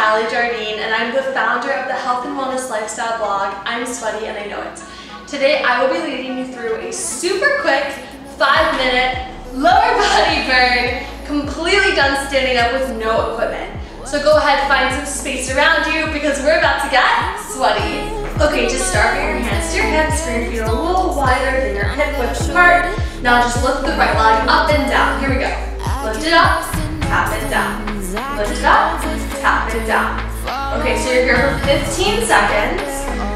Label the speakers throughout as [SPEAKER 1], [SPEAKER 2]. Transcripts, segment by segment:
[SPEAKER 1] Callie Jardine and I'm the founder of the Health and Wellness Lifestyle blog, I'm Sweaty and I Know It. Today I will be leading you through a super quick, five minute, lower body burn, completely done standing up with no equipment. So go ahead, find some space around you because we're about to get sweaty. Okay, just start with your hands to your hips, bring your feet a little wider than your hip width apart. Now just lift the right leg up and down. Here we go. Lift it up, tap it down. Lift it up, tap it down. Okay, so you're here for 15 seconds.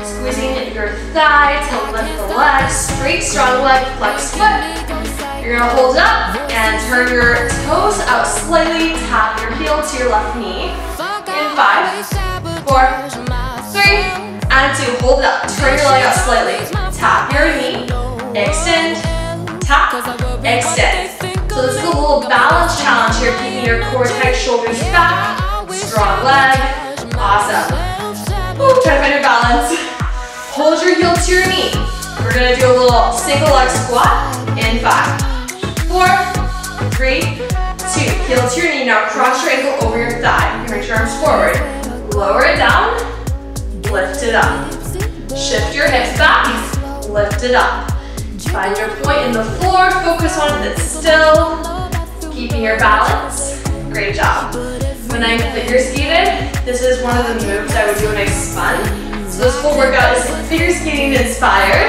[SPEAKER 1] Squeezing your thigh to lift the leg, straight strong leg, flex foot. You're gonna hold up and turn your toes out slightly, tap your heel to your left knee. In five, four, three, and two. Hold it up, turn your leg out slightly. Tap your knee, extend, tap, extend. So this is a little balance challenge here, keeping your core tight, shoulders back, strong leg. Awesome. Ooh, try to find your balance. Hold your heel to your knee. We're gonna do a little single leg squat in five, four, three, two. Heel to your knee. Now cross your ankle over your thigh. Reach your arms forward. Lower it down, lift it up. Shift your hips back, lift it up. Find your point in the floor, focus on it still, keeping your balance. Great job. When I'm figure skated, this is one of the moves I would do when I spun. So this whole workout is figure skating inspired.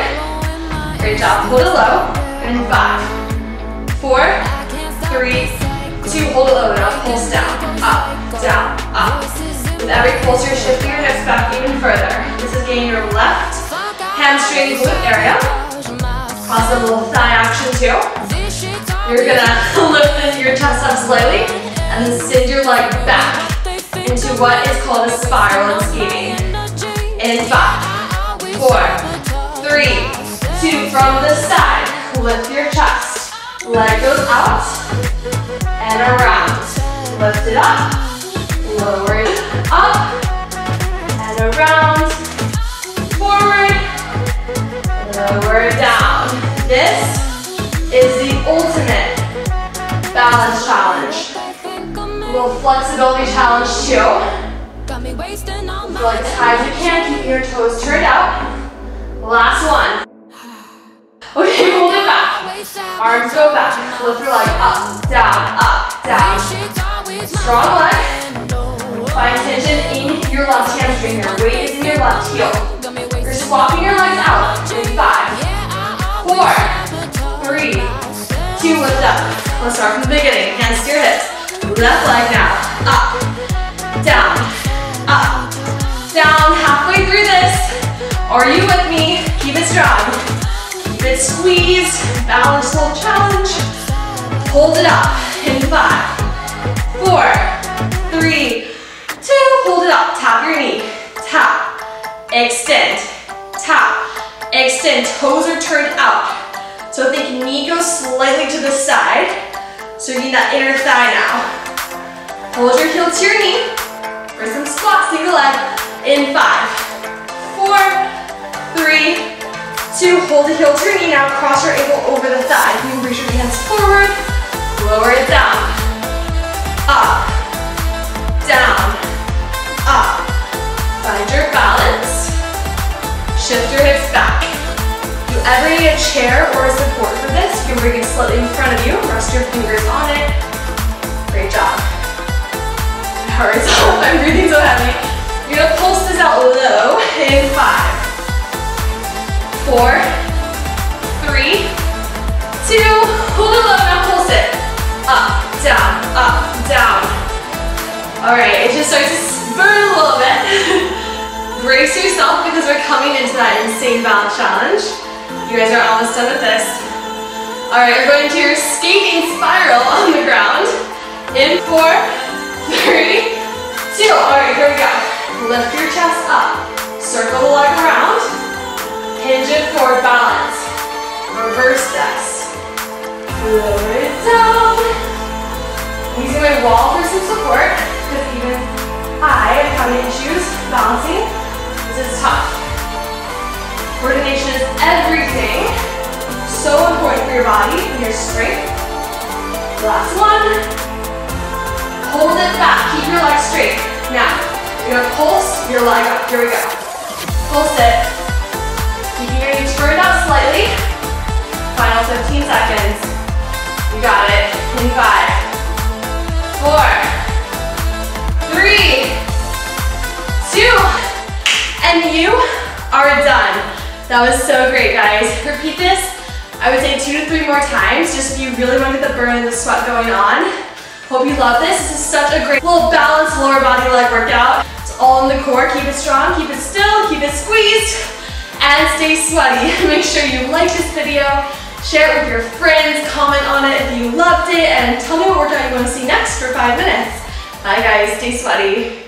[SPEAKER 1] Great job, hold it low. And five, four, three, two, hold it low. Now pulse down, up, down, up. With every pulse, you're shifting your hips back even further. This is getting your left hamstring glute area. Also a little thigh action too. You're gonna lift your chest up slightly and then send your leg back into what is called a spiral in skating. In five, four, three, two, from the side, lift your chest. Leg goes out and around. Lift it up, lower it up and around, forward, little flexibility challenge too. Go as high as you can, keeping your toes turned out. Last one. Okay, hold it back. Arms go back. Lift your leg up, down, up, down. Strong leg. Find tension in your left hamstring. Your weight is in your left heel. You're swapping your legs out in five, four, three, two, lift up. Let's start from the beginning. Hands to your hips. Left leg now. Up, down, up, down. Halfway through this. Are you with me? Keep it strong. Keep it squeezed. Balance little challenge. Hold it up in five, four, three, two. Hold it up. Tap your knee. Tap. Extend. Tap. Extend. Toes are turned out. So think knee goes slightly to the side. So you need that inner thigh now. Hold your heel to your knee. For some squats, single leg. In five, four, three, two. Hold the heel to your knee now. Cross your ankle over the thigh. You can reach your hands forward. Lower it down. Up. Down. Up. Find your balance. Shift your hips back. You ever need a chair or a support for this, you can bring it slightly in front of you. Rest your fingers on it. Great job. So I'm breathing so heavy. You're gonna pulse this out low in five, four, three, two, hold it low, now pulse it. Up, down, up, down. Alright, it just starts to burn a little bit. Brace yourself because we're coming into that insane balance challenge. You guys are almost done with this. Alright, we're going to your skating spiral on the ground. In four, three, two. Alright, here we go. Lift your chest up. Circle the leg around. Hinge it forward, balance. Reverse this. Lower it down. Using my wall for some support, because even I am having issues balancing. This is tough. Coordination is everything. So important for your body and your strength. Last one. Hold it back. Keep your legs straight. Now, You're gonna pulse your leg up. Here we go. Pulse it. Keeping your knees turned out slightly. Final 15 seconds. You got it. In five, four, three, two, and you are done. That was so great, guys. Repeat this, I would say two to three more times, just if you really want to get the burn and the sweat going on. Hope you love this. This is such a great little balanced lower body leg workout. It's all in the core. Keep it strong, keep it still, keep it squeezed, and stay sweaty. Make sure you like this video, share it with your friends, comment on it if you loved it, and tell me what workout you want to see next for five minutes. Bye guys, stay sweaty.